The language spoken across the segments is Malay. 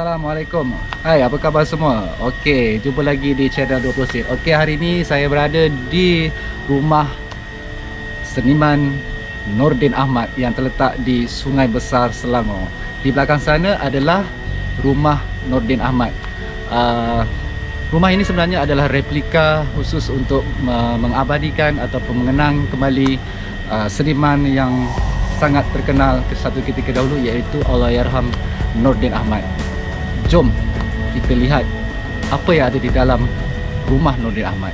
Assalamualaikum. Hai, apa khabar semua? Okey, jumpa lagi di channel 20 Sen. Okey, hari ini saya berada di rumah seniman Nordin Ahmad yang terletak di Sungai Besar Selangor. Di belakang sana adalah rumah Nordin Ahmad. Uh, rumah ini sebenarnya adalah replika khusus untuk uh, mengabadikan ataupun mengenang kembali uh, seniman yang sangat terkenal ke satu ketika dahulu iaitu Allahyarham Nordin Ahmad. Jom kita lihat apa yang ada di dalam rumah Nordin Ahmad.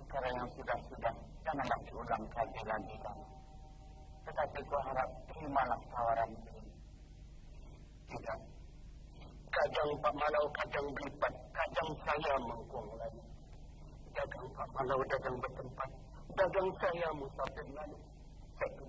Sekarang yang sudah-sudah, janganlah diulang kaji lagi kamu. Tetapi ku harap terimalah tawaran ini. Tidak. Kajang Pak Malau, kajang belipat, kajang saya mengkuang lagi. Dagang Pak Malau, dagang bertempat. Dagang saya musafir pergi.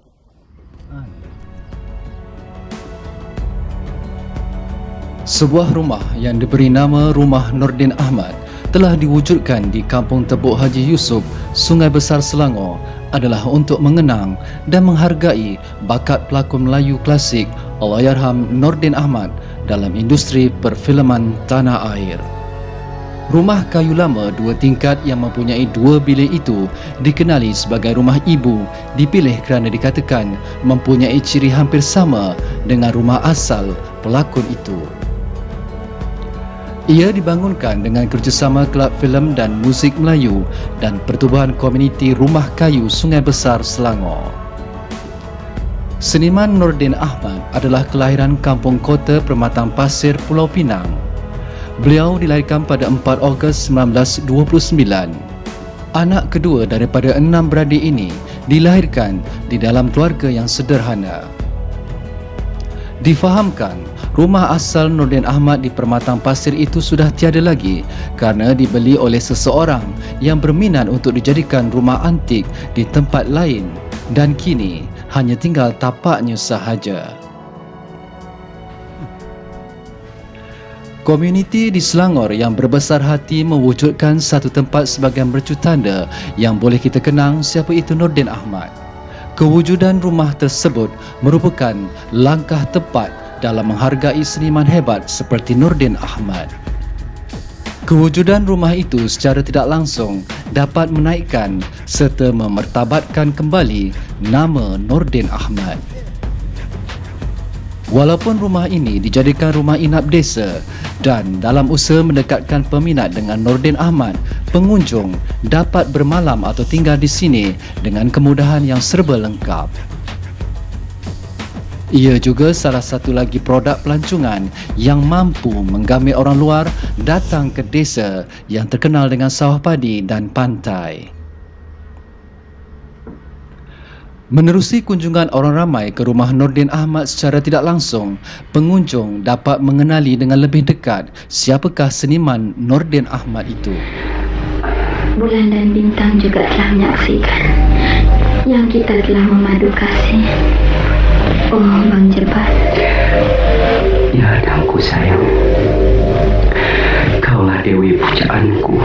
Sebuah rumah yang diberi nama Rumah Nordin Ahmad telah diwujudkan di Kampung Tebuk Haji Yusof, Sungai Besar Selangor adalah untuk mengenang dan menghargai bakat pelakon Melayu klasik Allahyarham Nordin Ahmad dalam industri perfilman tanah air. Rumah kayu lama dua tingkat yang mempunyai dua bilik itu dikenali sebagai rumah ibu dipilih kerana dikatakan mempunyai ciri hampir sama dengan rumah asal pelakon itu. Ia dibangunkan dengan kerjasama Kelab Filem dan Muzik Melayu dan Pertubuhan Komuniti Rumah Kayu Sungai Besar Selangor. Seniman Nordin Ahmad adalah kelahiran kampung kota Permatang Pasir, Pulau Pinang. Beliau dilahirkan pada 4 Ogos 1929. Anak kedua daripada enam beradik ini dilahirkan di dalam keluarga yang sederhana. Difahamkan, rumah asal Nordin Ahmad di Permatang Pasir itu sudah tiada lagi kerana dibeli oleh seseorang yang berminat untuk dijadikan rumah antik di tempat lain dan kini hanya tinggal tapaknya sahaja. Komuniti di Selangor yang berbesar hati mewujudkan satu tempat sebagai mercu tanda yang boleh kita kenang siapa itu Nordin Ahmad. Kewujudan rumah tersebut merupakan langkah tepat dalam menghargai seniman hebat seperti Nordin Ahmad. Kewujudan rumah itu secara tidak langsung dapat menaikkan serta memertabatkan kembali nama Nordin Ahmad. Walaupun rumah ini dijadikan rumah inap desa dan dalam usaha mendekatkan peminat dengan Nordin Ahmad, pengunjung dapat bermalam atau tinggal di sini dengan kemudahan yang serba lengkap. Ia juga salah satu lagi produk pelancongan yang mampu menggamit orang luar datang ke desa yang terkenal dengan sawah padi dan pantai. Menerusi kunjungan orang ramai ke rumah Nordin Ahmad secara tidak langsung, pengunjung dapat mengenali dengan lebih dekat siapakah seniman Nordin Ahmad itu. Bulan dan bintang juga telah menyaksikan yang kita telah memadu kasih. Oh, Bang Jebat. Ya, adangku sayang. Kaulah Dewi pujaanku.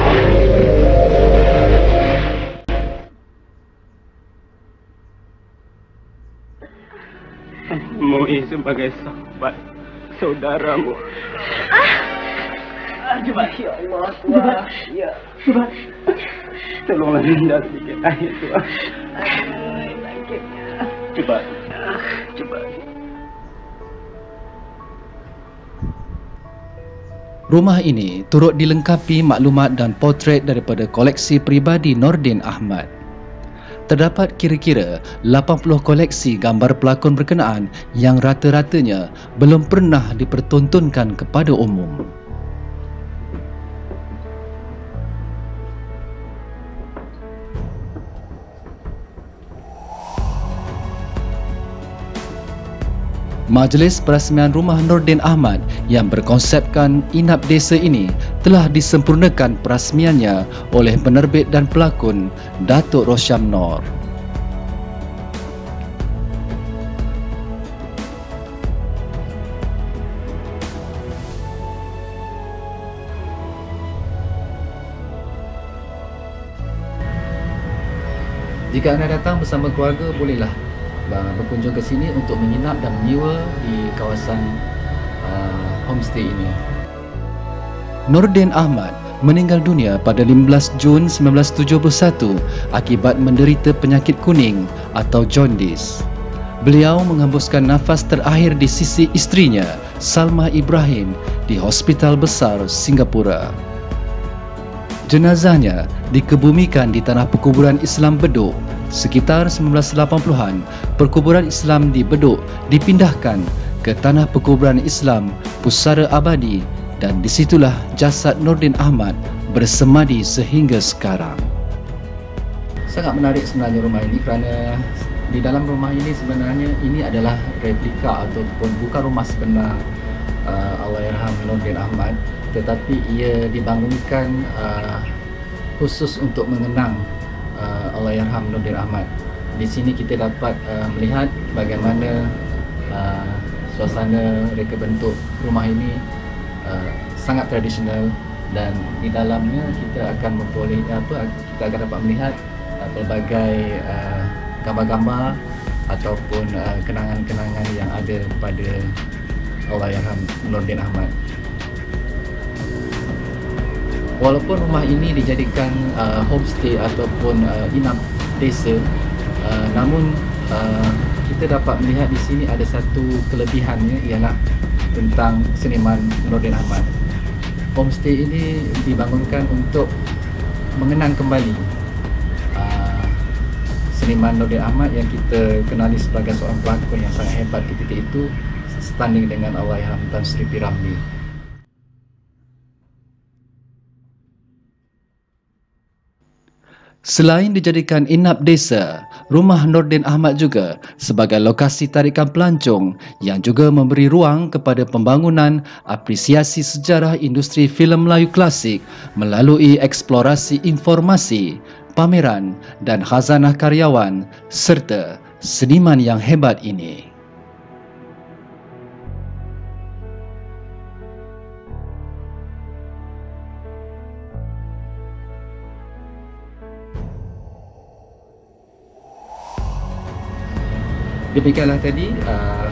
Moi sebagai sahabat saudaramu. Ah, Jebat. Ya Allah, Tuhan. Ya. Jebat. Tolonglah Linda sedikit air, Tuhan. Jebat. Rumah ini turut dilengkapi maklumat dan potret daripada koleksi peribadi Nordin Ahmad. Terdapat kira-kira 80 koleksi gambar pelakon berkenaan yang rata-ratanya belum pernah dipertontonkan kepada umum. Majlis Perasmian Rumah Nordin Ahmad yang berkonsepkan inap desa ini telah disempurnakan perasmiannya oleh penerbit dan pelakon Datuk Rosyam Nor. Jika anda datang bersama keluarga, bolehlah berkunjung ke sini untuk menginap dan menyewa di kawasan uh, homestay ini. Nordin Ahmad meninggal dunia pada 15 Jun 1971 akibat menderita penyakit kuning atau jaundice. Beliau menghembuskan nafas terakhir di sisi istrinya, Salma Ibrahim, di Hospital Besar Singapura. Jenazahnya dikebumikan di tanah perkuburan Islam Bedok. Sekitar 1980-an, perkuburan Islam di Bedok dipindahkan ke tanah perkuburan Islam Pusara Abadi dan disitulah jasad Nordin Ahmad bersemadi sehingga sekarang. Sangat menarik sebenarnya rumah ini kerana di dalam rumah ini sebenarnya ini adalah replika ataupun bukan rumah sebenar uh, Allahyarham Nordin Ahmad tetapi ia dibangunkan uh, khusus untuk mengenang Allahyarham Nurdin Ahmad. Di sini kita dapat uh, melihat bagaimana uh, suasana reka bentuk rumah ini uh, sangat tradisional dan di dalamnya kita akan memperoleh apa kita akan dapat melihat uh, pelbagai uh, gambar-gambar ataupun uh, kenangan-kenangan yang ada pada Allahyarham Nurdin Ahmad walaupun rumah ini dijadikan uh, homestay ataupun uh, inap desa uh, namun uh, kita dapat melihat di sini ada satu kelebihannya ialah tentang seniman Nordin Ahmad. Homestay ini dibangunkan untuk mengenang kembali uh, seniman Nordin Ahmad yang kita kenali sebagai seorang pelakon yang sangat hebat ketika itu standing dengan Allahyarham Tan Sri Piramli Selain dijadikan inap desa, rumah Nordin Ahmad juga sebagai lokasi tarikan pelancong yang juga memberi ruang kepada pembangunan apresiasi sejarah industri filem Melayu klasik melalui eksplorasi informasi, pameran dan khazanah karyawan serta seniman yang hebat ini. Demikianlah tadi uh,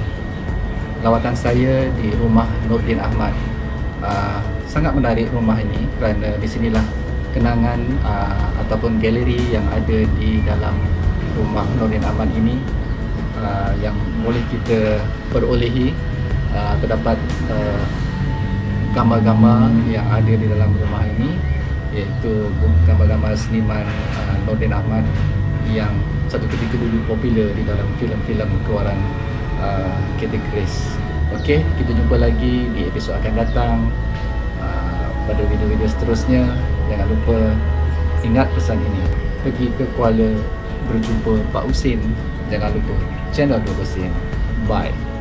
lawatan saya di rumah Nordin Ahmad. Uh, sangat menarik rumah ini kerana di sinilah kenangan uh, ataupun galeri yang ada di dalam rumah Nordin Ahmad ini uh, yang boleh kita perolehi uh, terdapat uh, gambar-gambar yang ada di dalam rumah ini iaitu gambar-gambar seniman uh, Nordin Ahmad yang satu ketika dulu popular di dalam filem-filem keluaran uh, Katie Chris. Okey, kita jumpa lagi di episod akan datang uh, pada video-video seterusnya. Jangan lupa ingat pesan ini. Pergi ke Kuala berjumpa Pak Husin. Jangan lupa channel Dua Husin. Bye.